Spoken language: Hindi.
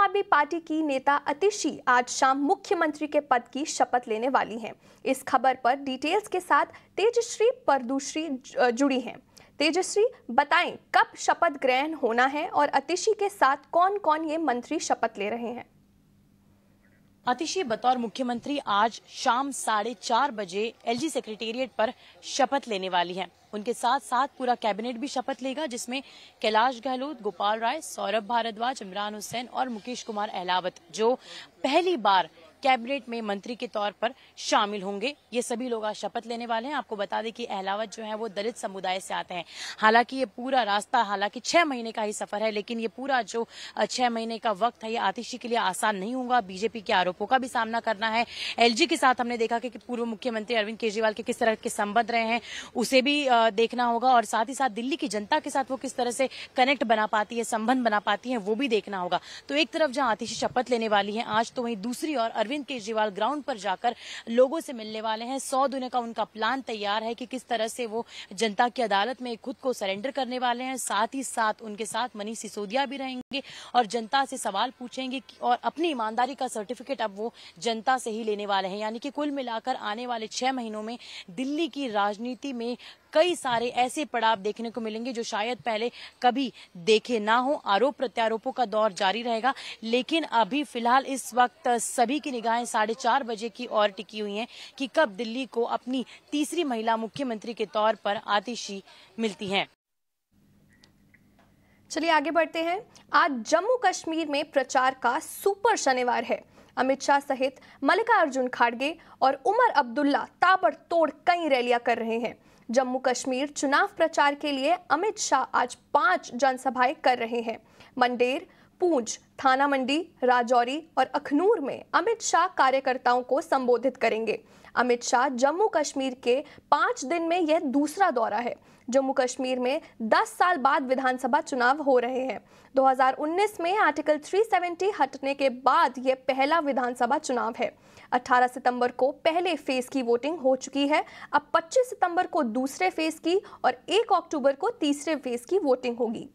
आदमी पार्टी की नेता अतिशी आज शाम मुख्यमंत्री के पद की शपथ लेने वाली हैं। इस खबर पर डिटेल्स के साथ तेजश्री परदूश्री जुड़ी हैं। तेजश्री, बताएँ, कब शपथ ग्रहण होना है और अतिशी के साथ कौन कौन ये मंत्री शपथ ले रहे हैं? अतिशी बतौर मुख्यमंत्री आज शाम साढ़े चार बजे एलजी सेक्रेटेरिएट पर शपथ लेने वाली हैं। उनके साथ साथ पूरा कैबिनेट भी शपथ लेगा, जिसमें कैलाश गहलोत, गोपाल राय, सौरभ भारद्वाज, इमरान हुसैन और मुकेश कुमार अहलावत, जो पहली बार कैबिनेट में मंत्री के तौर पर शामिल होंगे। ये सभी लोग आज शपथ लेने वाले हैं। आपको बता दें कि अहलावत जो है, वो दलित समुदाय से आते हैं। हालाँकि ये पूरा रास्ता, हालाँकि छह महीने का ही सफ़र है, लेकिन ये पूरा जो छह महीने का वक्त है, ये आतिशी के लिए आसान नहीं होगा। बीजेपी के आरोपों का भी सामना करना है। एलजी के साथ हमने देखा कि पूर्व मुख्यमंत्री अरविंद केजरीवाल के किस तरह के संबंध रहे हैं, उसे भी देखना होगा। और साथ ही साथ दिल्ली की जनता के साथ वो किस तरह से कनेक्ट बना पाती है, संबंध बना पाती है, वो भी देखना होगा। तो एक तरफ़ जहाँ आतिशी शपथ लेने वाली है, आज तो वहीं दूसरी और अरविंद केजरीवाल ग्राउंड पर जाकर लोगों से मिलने वाले हैं। सौ दिन का उनका प्लान तैयार है कि किस तरह से वो जनता की अदालत में खुद को सरेंडर करने वाले हैं। साथ ही साथ उनके साथ मनीष सिसोदिया भी रहेंगे और जनता से सवाल पूछेंगे और अपनी ईमानदारी का सर्टिफिकेट अब वो जनता से ही लेने वाले हैं। यानी कि कुल मिलाकर आने वाले छह महीनों में दिल्ली की राजनीति में कई सारे ऐसे पड़ाव देखने को मिलेंगे जो शायद पहले कभी देखे ना हो। आरोप प्रत्यारोपों का दौर जारी रहेगा, लेकिन अभी फ़िलहाल इस वक्त सभी की निगाहें साढ़े चार बजे की ओर टिकी हुई हैं कि कब दिल्ली को अपनी तीसरी महिला मुख्यमंत्री के तौर पर आतिशी मिलती हैं। चलिए आगे बढ़ते हैं। आज जम्मू कश्मीर में प्रचार का सुपर शनिवार है। अमित शाह सहित मल्लिकार्जुन खाड़गे और उमर अब्दुल्ला ताबड़तोड़ कई रैलियाँ कर रहे हैं। जम्मू कश्मीर चुनाव प्रचार के लिए अमित शाह आज पाँच जनसभाएँ कर रहे हैं। मंडेर पूंछ थाना मंडी राजौरी और अखनूर में अमित शाह कार्यकर्ताओं को संबोधित करेंगे। अमित शाह जम्मू कश्मीर के पाँच दिन में यह दूसरा दौरा है। जम्मू कश्मीर में 10 साल बाद विधानसभा चुनाव हो रहे हैं। 2019 में आर्टिकल 370 हटने के बाद यह पहला विधानसभा चुनाव है। 18 सितंबर को पहले फ़ेज़ की वोटिंग हो चुकी है। अब 25 सितंबर को दूसरे फ़ेज़ की और 1 अक्टूबर को तीसरे फ़ेज़ की वोटिंग होगी।